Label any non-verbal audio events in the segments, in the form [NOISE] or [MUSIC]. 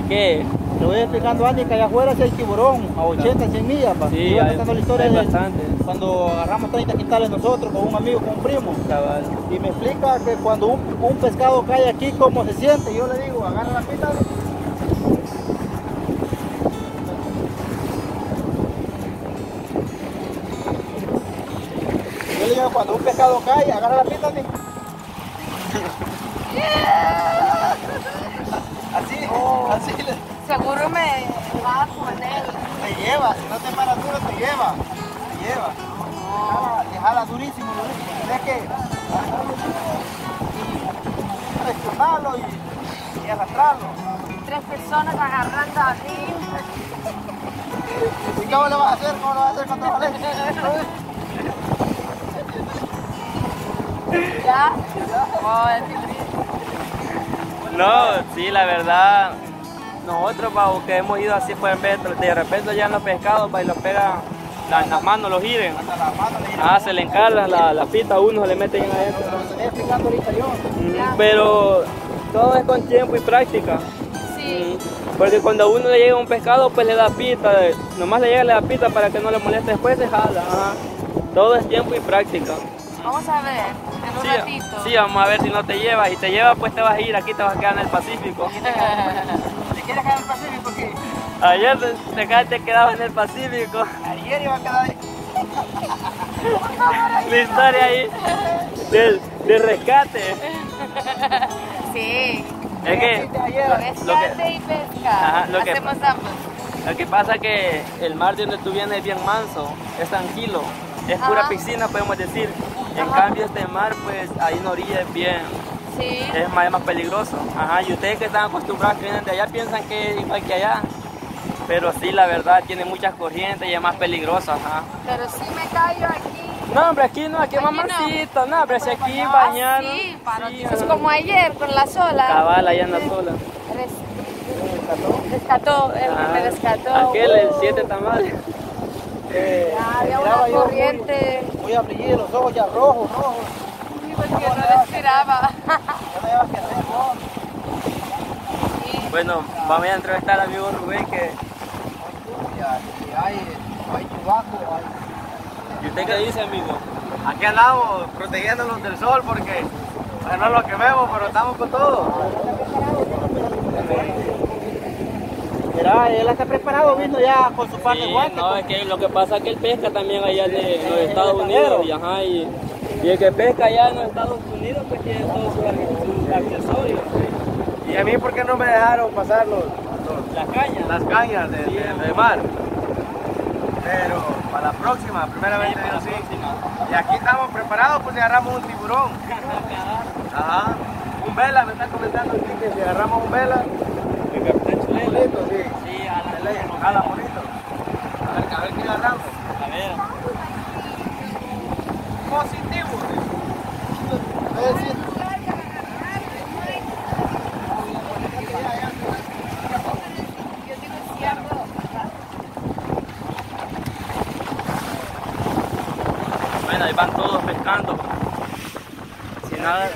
¿Y qué? Le voy explicando a Andy que allá afuera sí hay tiburón, a 80, 100 millas. Pa. Sí, hay- la historia hay de bastante. cuando agarramos 30 quintales nosotros con un amigo, con un primo. Cabal. Y me explica que cuando un, un pescado cae aquí, cómo se siente. Yo le digo, agarra la pita. Yo le digo, cuando un pescado cae, agarra la pita. así. [LAUGHS] Así, [LAUGHS] así Seguro me va a poner. te lleva. Si no te paras duro, te lleva. Te lleva. Te jala, te jala durísimo, durísimo. Tienes que agarrarlo y presionarlo y, y arrastrarlo. Tres personas agarrando a mí. ¿Y cómo lo vas a hacer? ¿Cómo lo vas a hacer cuando jales? [LAUGHS] ¿Ya? Oh, es difícil. No, sí, la verdad, nosotros pa, que hemos ido así, pueden ver, de repente ya los pescados pa, y los pega la- en las manos, los giren. La. Ah, se le encarga la, la pita a uno, se le meten en yo. Mm, Pero todo es con tiempo y práctica. Sí. Mm, Porque cuando a uno le llega un pescado, pues le da pita. Nomás le llega le da pita para que no le moleste después, se jala. ajá. Todo es tiempo y práctica. Vamos a ver, en un Sí, ratito. sí, vamos a ver si no te lleva. Si te lleva, pues te vas a ir. Aquí te vas a quedar en el Pacífico. [LAUGHS] Ayer te, te quedaste- te quedabas en el Pacífico. Ayer iba a quedar ahí. [LAUGHS] La historia ahí del, del rescate. Sí. Es que Rescate y pesca. Ajá, lo que- ambos. lo que pasa es que el mar de donde tú vienes es bien manso, es tranquilo, es pura piscina, podemos decir. En Ajá. cambio este mar, pues ahí en la orilla es bien, Sí. es más, es más peligroso. Ajá, y ustedes que están acostumbrados que vienen de allá piensan que es igual que allá. Pero sí, la verdad, tiene muchas corrientes y es más peligroso. Ajá. Pero si me callo aquí. No, hombre, aquí no, aquí es Aquí no. mamacita, no, hombre, si aquí Ah, bañar. sí, para sí, es como ayer con la sola. Cabal, allá anda sola. Res- Rescató, él Ah, me rescató. Aquel, el siete tamales. [LAUGHS] Eh, Ah, había una corriente. Muy, muy afligido, los ojos ya rojos, rojos. Sí, porque no respiraba. Ya no llevas que hacer, no. Sí. Bueno, vamos a entrevistar al amigo Rubén que... Y hay, hay chubaco, hay... ¿Y usted qué dice, amigo? Aquí andamos protegiéndonos del sol porque bueno, no lo que vemos, pero estamos con todo. Mira, él está preparado, vino ya con su par de Sí, guantes. no, es que lo que pasa es que él pesca también allá de los Estados Unidos y, ajá, y, y el que pesca allá en los Estados Unidos pues tiene todos sus, accesorios, Y a mí, ¿por qué no me dejaron pasar los, los- las cañas. las cañas de- de- del mar? Pero para la próxima, primera vez que digo sí. Y aquí estamos preparados, pues si agarramos un tiburón. Ajá. Un vela, me están comentando aquí que si agarramos un vela, El capitán bonito, sí. Sí, a la bonito. A ver, a ver qué agarramos. A ver. Positivo. Es ahí van todos pescando. Sin nada.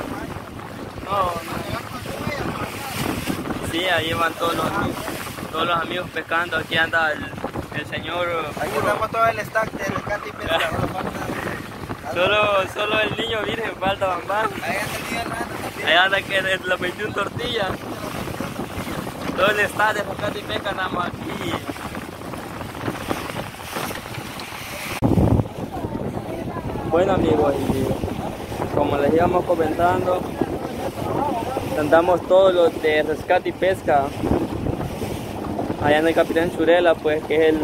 No, Sí, ahí van todos los, todos los amigos pescando. Aquí anda el, el señor. aquí estamos todo el stack de rescate y pesca. [LAUGHS] solo Solo, el niño virgen falta bambán. Ahí anda el también. Ahí anda que las 21 tortillas. Todo el estado de pescando y pesca andamos aquí. Bueno amigos, y como les íbamos comentando, andamos todos los de rescate y pesca. Allá en el Capitán Churela, pues que es el,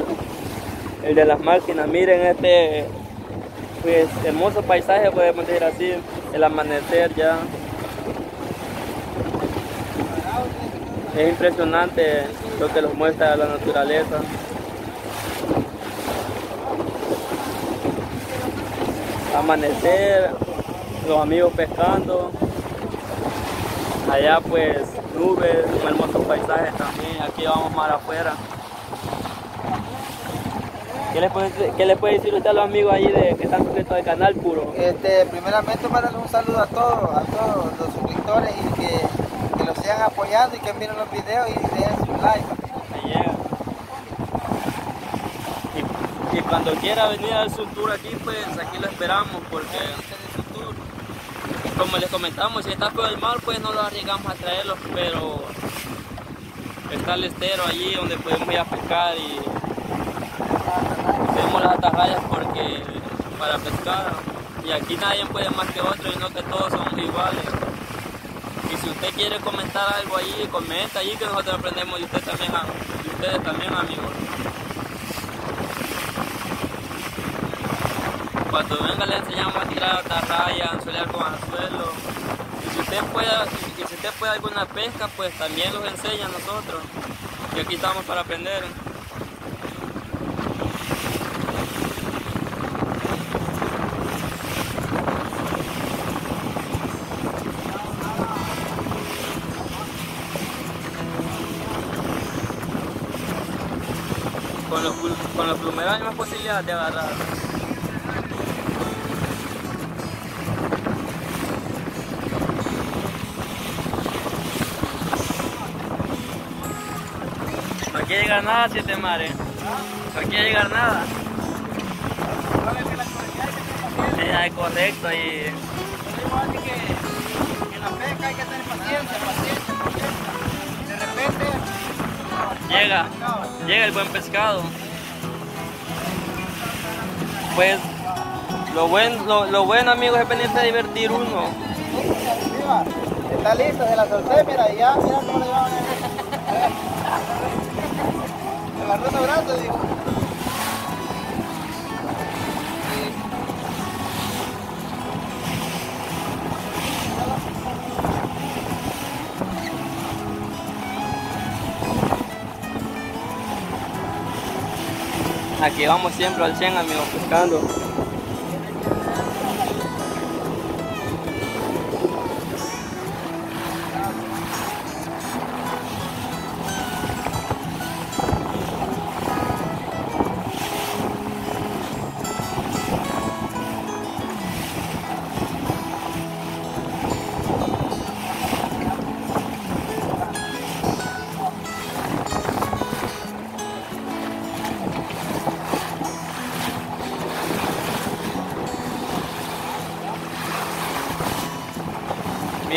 el de las máquinas. Miren este pues hermoso paisaje podemos decir así, el amanecer ya. Es impresionante lo que nos muestra la naturaleza. Amanecer, los amigos pescando, allá pues nubes, un hermoso paisaje también, aquí vamos más afuera. ¿Qué les, puede, ¿Qué les puede decir usted a los amigos ahí de, que están suscritos al canal puro? Este, primeramente mandarle un saludo a todos, a todos los suscriptores y que, que los sigan apoyando y que miren los videos y den su like. Y, cuando quiera venir a su tour aquí, pues aquí lo esperamos porque como les comentamos, si está feo el mar, pues no lo arriesgamos a traerlos, pero está el estero allí donde podemos ir a pescar y tenemos las atarrayas porque para pescar y aquí nadie puede más que otro y no que todos somos iguales. Y si usted quiere comentar algo allí, comenta allí que nosotros aprendemos y usted también, y ustedes también amigos. Cuando venga le enseñamos a tirar atarraya, a anzuelar con anzuelo. Y si usted puede, y si usted puede alguna pesca, pues también los enseña a nosotros. Y aquí estamos para aprender. Con los, con los plumeros hay más posibilidades de agarrar. Llegar nada, siete mares. No que llegar nada. Sí, es correcto en la pesca hay que tener paciencia, paciencia, paciencia. De repente, llega, llega el buen pescado. Pues lo bueno, lo, lo bueno amigos es venirse a divertir uno. está listo, se la solté, mira, ya, mira cómo le llevan. Se agarró brazo, dijo. Aquí vamos siempre al 100 amigos pescando.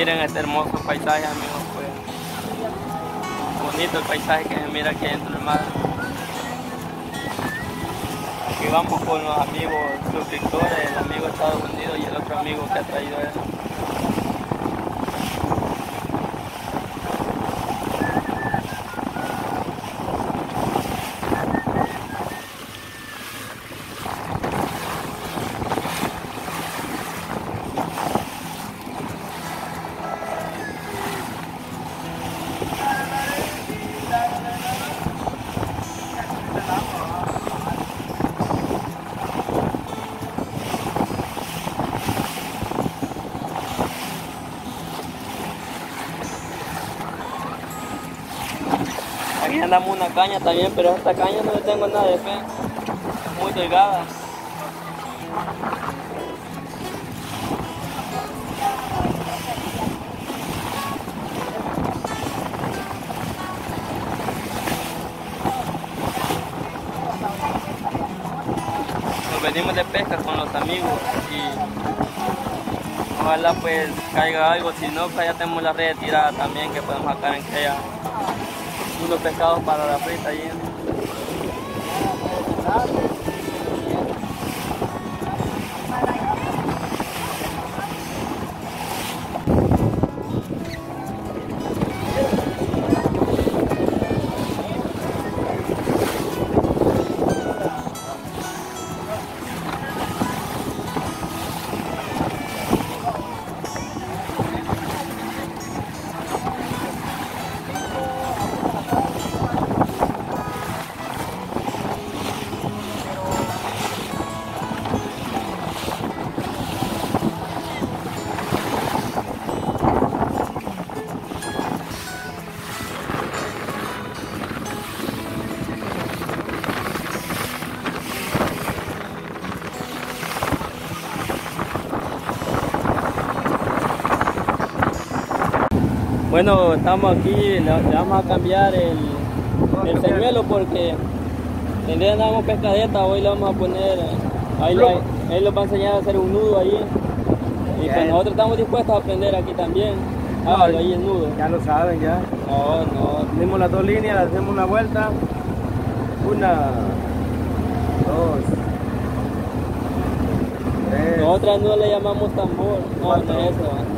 Miren este hermoso paisaje amigos, pues bonito el paisaje que se mira aquí dentro del mar. Aquí vamos con los amigos suscriptores, el amigo de Estados Unidos y el otro amigo que ha traído él. Andamos una caña también, pero esta caña no le tengo nada de fe. Muy delgada. Nos venimos de pesca con los amigos y ojalá pues caiga algo, si no pues ya tenemos la red tirada también que podemos sacar en que unos pescados para la frita allí. Bueno, estamos aquí, le, le vamos a cambiar el, el señuelo porque el día andamos pescadeta, hoy le vamos a poner, ahí, lo- él nos va a enseñar a hacer un nudo ahí. Y pues nosotros estamos dispuestos a aprender aquí también. Hágalo ahí el nudo. Ya lo saben, ya. No, no. Hacemos las dos líneas, le hacemos una vuelta. Una, dos, tres. Nosotras no le llamamos tambor. No, no es eso.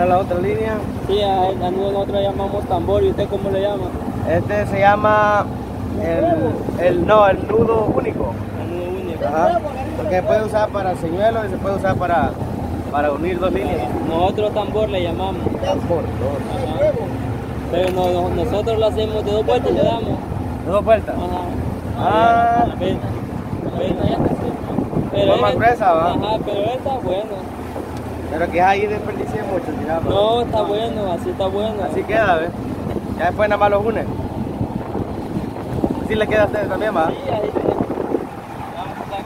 Agarra la otra línea. Sí, a, a nudo nosotros le llamamos tambor. ¿Y usted cómo le llama? Este se llama el, el no, el nudo único. El nudo único. Ajá. Porque se puede usar para señuelos y se puede usar para, para unir dos líneas. Nosotros tambor le llamamos. Dos. Ajá. Pero no, no- nosotros lo hacemos de dos vueltas le damos. Dos vueltas. Ajá. Ah. Ven, ven. Pero Forma es- gruesa, ¿va? Ajá, pero está bueno. Pero que ahí desperdicié mucho, tiramos. No, está bueno, así está bueno. Así queda, ¿ves? Ya después nada más los une. Así le queda a ustedes también, ¿va? Sí, ahí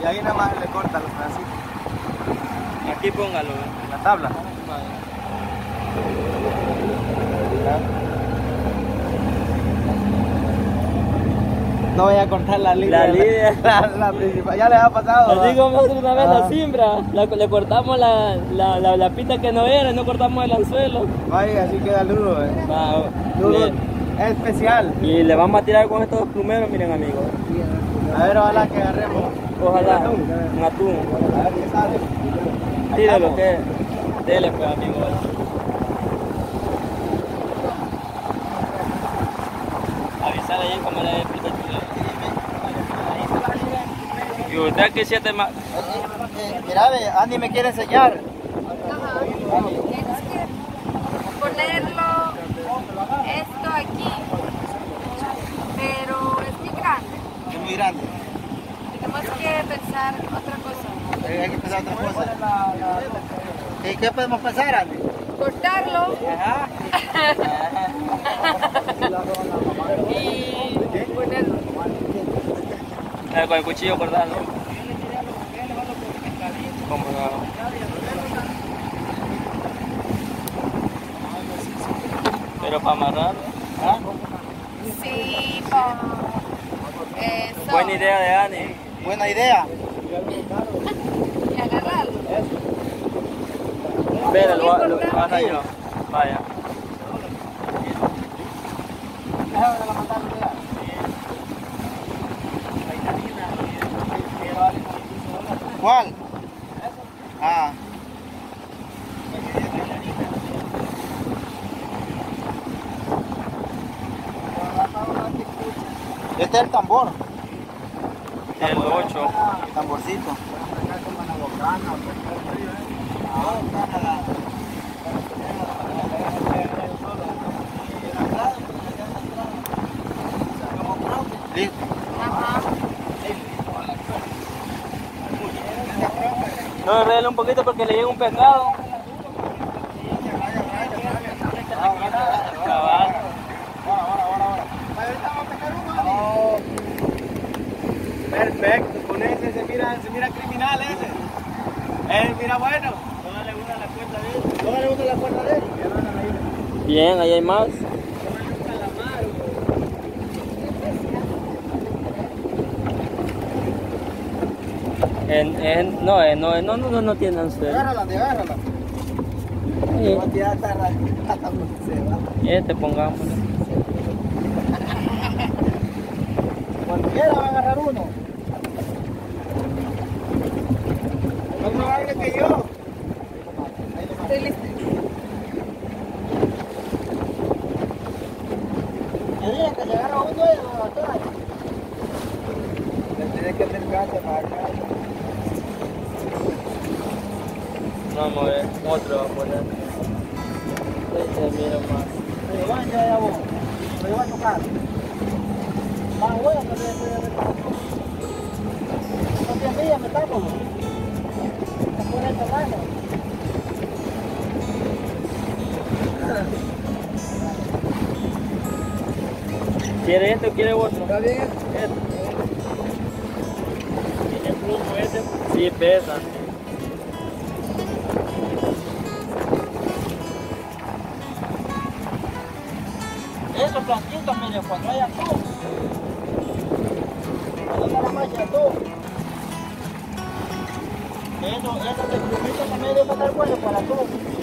Y ahí nada más le corta los pedacitos. Aquí póngalo. ¿eh? en La tabla. No voy a cortar la línea. La línea. [LAUGHS] La, la principal. Ya les ha pasado. Así como nosotros una vez Ah. la simbra, le cortamos la, la, la, la pita que no era y no cortamos el anzuelo. Vaya, así queda nudo, ¿eh? Va, Nudo le- especial. y le vamos a tirar con estos dos plumeros, miren amigos. A ver, ojalá que agarremos. Ojalá, Un atún. un atún. A ver qué sale. Tíralo que dele pues amigo. Avisale ahí como le pita Y usted que siete más. Mira, ve, Andy me quiere enseñar. Ajá. Tienes que ponerlo esto aquí. Pero es muy grande. Es muy grande. Tenemos que pensar otra cosa. Eh, Hay que pensar otra cosa. ¿Y qué podemos pensar, Andy? Cortarlo [LAUGHS] [LAUGHS] y ponerlo. Eh, con el cuchillo cortado. ¿Cómo no? Pero para amarrar. ¿ah? Sí, pa. Eso. Buena idea de Ani. Buena idea. [LAUGHS] Y agarrarlo. Espera, lo, va- lo agarra yo. Vaya. ¿Cuál? Ah. Este es el tambor, El 8. el tamborcito. No, enrédale un poquito porque le llega un pescado. Perfecto, con ese se mira, se mira criminal ese. Eh, mira bueno. No le gusta la cuenta de él. ¿No le gusta la puerta de él? Bien, ahí hay más. En, en, no, en, no, no, no, no, no tiene anzuelo. Agárrala, agárrala. Sí. Va a va. Este pongámoslo. Cualquiera va a agarrar uno. No agarre que yo. Estoy lista. Yo dije que se agarra uno y lo atrás. Le tienes que acercarse para acá. Vamos a ver, otro va a poner. Este, mira más. Me llevan ya allá vos. Me llevan a tocar. Más bueno que se puede ver. No te envías, me tapo. Te pone el tamaño. ¿Quiere este o quiere otro? ¿Está bien? Este. ¿Tiene flujo ese? Sí, pesa. Blanquitos, mire, cuando haya atún. Cuando la malla atún. Eso, eso de plumito también debe estar bueno para atún.